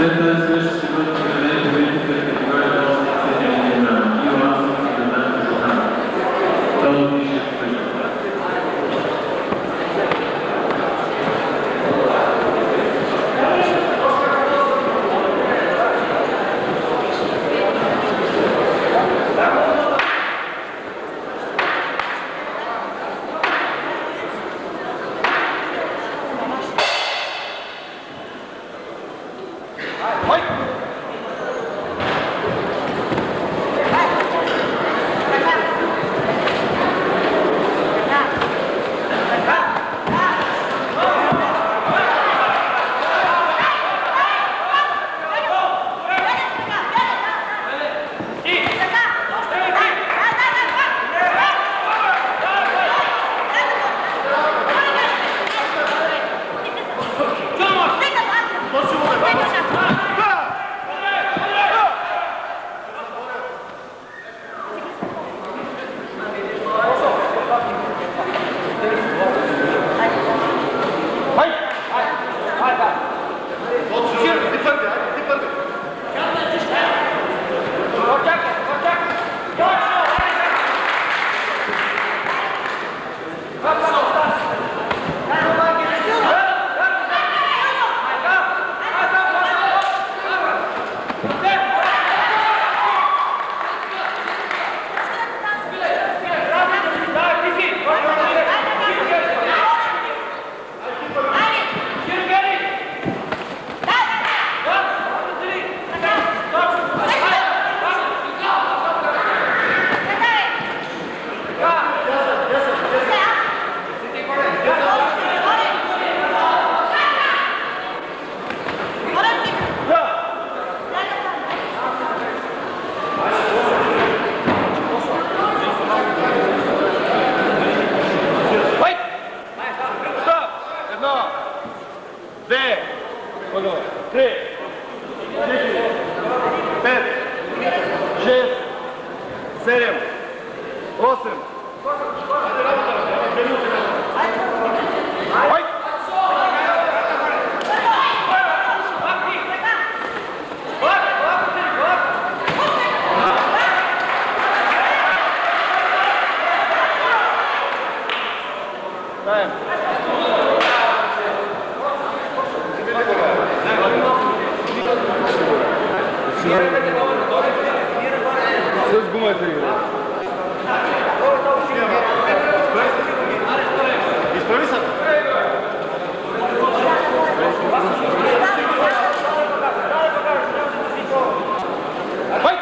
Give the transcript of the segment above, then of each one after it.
Business 7, 8. Ой! Time. Thank you игра. Изправи се. Ой!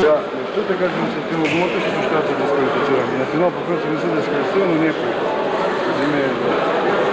Да, кто така административно гумата ще ще да дисквалифицираме. На финал по принцип не са дисквалифицирани, но не е primeiro.